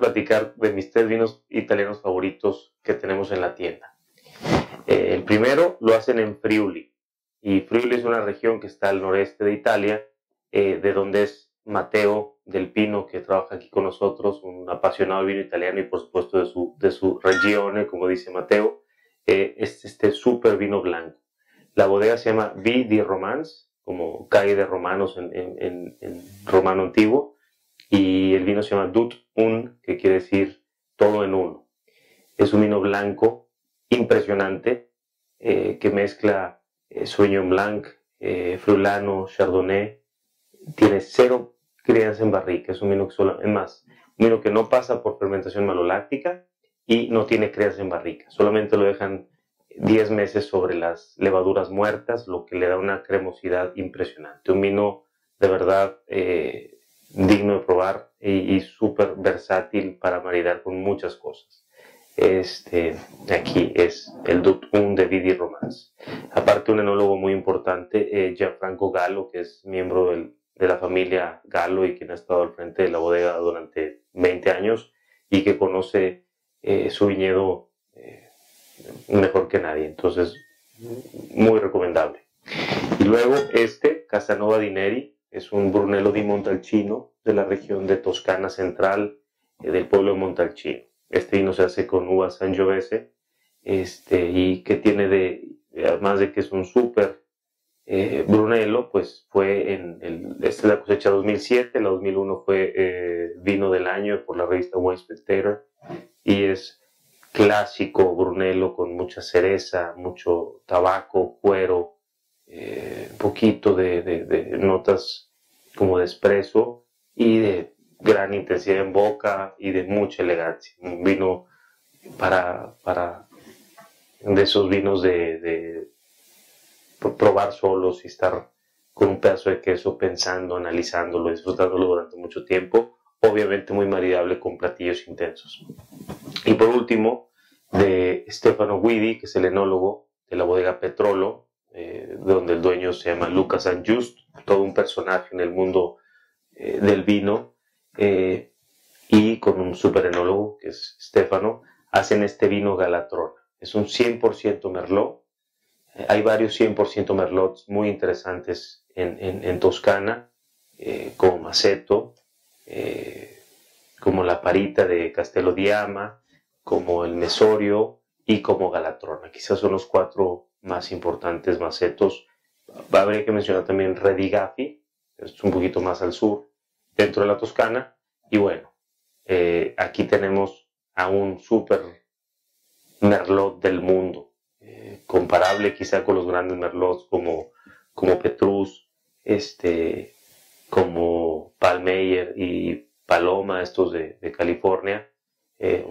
platicar de mis tres vinos italianos favoritos que tenemos en la tienda. Eh, el primero lo hacen en Friuli. Y Friuli es una región que está al noreste de Italia, eh, de donde es Mateo del Pino, que trabaja aquí con nosotros, un apasionado vino italiano y por supuesto de su, de su regione, como dice Mateo, eh, es este súper vino blanco. La bodega se llama V di Romance, como calle de romanos en, en, romano antiguo, y el vino se llama Dut Un, que quiere decir todo en uno. Es un vino blanco impresionante eh, que mezcla eh, Sauvignon Blanc, eh, Frulano, Chardonnay. Tiene cero crianza en barrica, es un vino que solo, es más, un vino que no pasa por fermentación maloláctica y no tiene crianza en barrica, solamente lo dejan 10 meses sobre las levaduras muertas, lo que le da una cremosidad impresionante. Un vino de verdad eh, digno de probar y, y súper versátil para maridar con muchas cosas. Este, aquí es el Dut Un de Vidi Romance. Aparte, un enólogo muy importante, eh, Gianfranco Gallo, que es miembro del, de la familia Gallo y quien ha estado al frente de la bodega durante 20 años y que conoce eh, su viñedo eh, mejor que nadie. Entonces, muy recomendable. Y luego este, Casanova di Neri, es un Brunello di Montalcino de la región de Toscana Central, eh, del pueblo de Montalcino. Este vino se hace con uvas Sangiovese este, y que tiene de, además de que es un súper eh, Brunello, pues fue en el, esta es la cosecha 2007, la 2001 fue eh, vino del año por la revista Wine Spectator y es clásico Brunello con mucha cereza, mucho tabaco, cuero, eh, poquito de, notas como de espresso y de gran intensidad en boca y de mucha elegancia. Un vino para, para de esos vinos de, de probar solos y estar con un pedazo de queso pensando, analizándolo, disfrutándolo durante mucho tiempo. Obviamente muy maridable con platillos intensos. Y por último, de Stefano Guidi, que es el enólogo de la bodega Petrolo, eh, donde el dueño se llama Lucas Just, todo un personaje en el mundo eh, del vino, eh, y con un super enólogo, que es Stefano, hacen este vino Galatrona. Es un 100% Merlot. Hay varios 100% Merlots muy interesantes en, Toscana, como Maceto, como la Parita de Castello di Ama, como el Mesorio y como Galatrona. Quizás son los cuatro más importantes macetos. Habría que mencionar también Redigafi, es un poquito más al sur, dentro de la Toscana. Y bueno, eh, aquí tenemos a un super merlot del mundo, eh, comparable quizá con los grandes merlots como, como Petrus, este, como Palmeyer y Paloma, estos de, California, eh,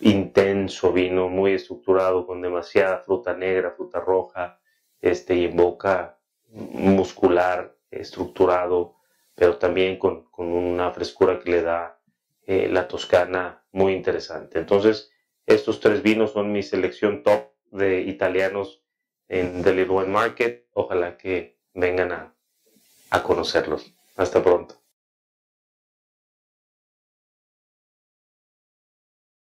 intenso vino muy estructurado con demasiada fruta negra, fruta roja, este, y en boca muscular, estructurado, pero también con, con una frescura que le da eh, la toscana muy interesante. Entonces, estos tres vinos son mi selección top de italianos en The Little Wine Market. Ojalá que vengan a, a conocerlos. Hasta pronto.